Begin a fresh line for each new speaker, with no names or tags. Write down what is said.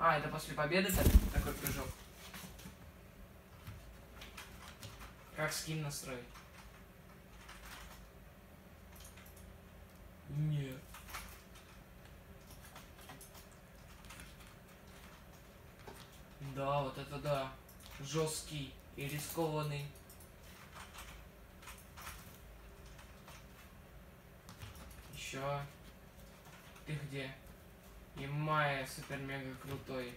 А, это после победы так, такой прыжок. Как скин настроить? Нет. Да, вот это да. Жесткий и рискованный. Еще. Ты где? И Майя супер мега крутой.